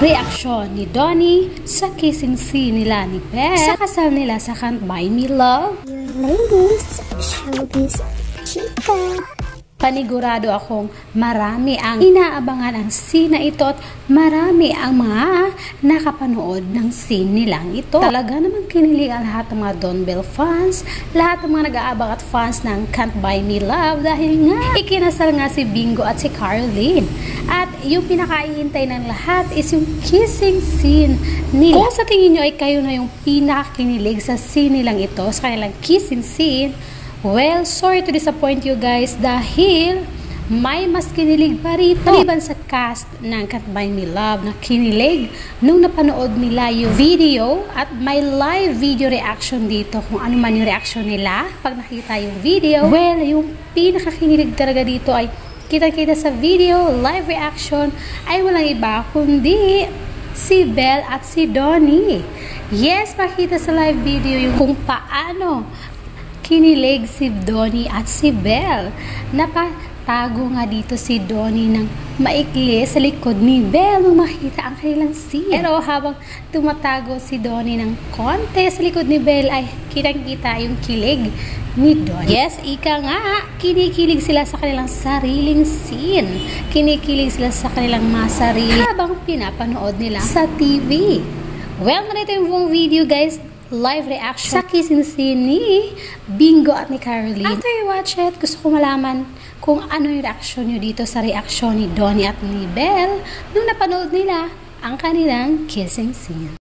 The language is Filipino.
reaksyon ni Donnie sa kissing scene nila ni Beth sa kasal nila sa Can't Buy Me Love. Ladies, showbiz chika. Panigurado akong marami ang inaabangan ang scene na ito at marami ang mga nakapanood ng scene nilang ito. Talaga namang kinilig ang lahat ng mga Don Bell fans, lahat ng mga nag-aabang at fans ng Can't Buy Me Love dahil nga ikinasal nga si Bingo at si Caroline. At yung pinakaihintay ng lahat is yung kissing scene nila. Kung sa tingin nyo ay kayo na yung pinakakinilig sa scene nilang ito, sa kanilang kissing scene, Well, sorry to disappoint you guys dahil may mas kinilig pa rito. Maliban sa cast ng Buy Me Love na kinilig nung napanood nila yung video at may live video reaction dito kung ano man yung reaction nila pag nakita yung video. Well, yung pinakakinilig talaga dito ay kita-kita sa video, live reaction ay walang iba kundi si Belle at si Donnie. Yes, makita sa live video yung kung paano kinilig si Donnie at si Belle. Napatago nga dito si Donnie ng maikli sa likod ni Belle nung makita ang kanilang scene. Pero habang tumatago si Donnie ng konti sa likod ni Belle ay kitang-kita yung kilig ni Donnie. Yes, ika nga, kinikilig sila sa kanilang sariling scene. Kinikilig sila sa kanilang mga sarili habang pinapanood nila sa TV. Well, narito yung buong video guys live reaction sa kissing scene ni Bingo at ni Caroline. After you watch it, gusto ko malaman kung ano yung reaction nyo dito sa reaction ni Donnie at ni Belle nung napanood nila ang kanilang kissing scene.